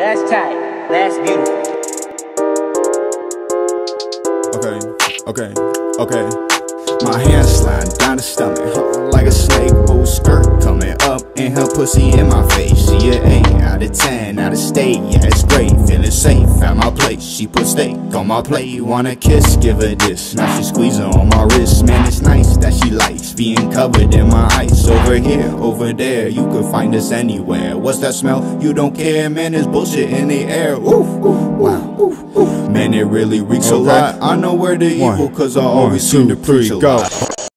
That's tight. That's beautiful. Okay, okay, okay. My hands slide down the stomach, huh, like a snake. Bull skirt coming up, and her pussy in my face. She a 8 out of 10, out of state. Yeah, it's great, feeling safe at my place. She put steak on my plate, wanna kiss, give her this. Now she squeezing on my wrist, being covered in my ice. Over here, over there, you can find us anywhere. What's that smell? You don't care, man, there's bullshit in the air. Oof, oof, wow, oof, oof. Man, it really reeks a lot. I know where the evil, cause I one, always seem to preach a go. lot.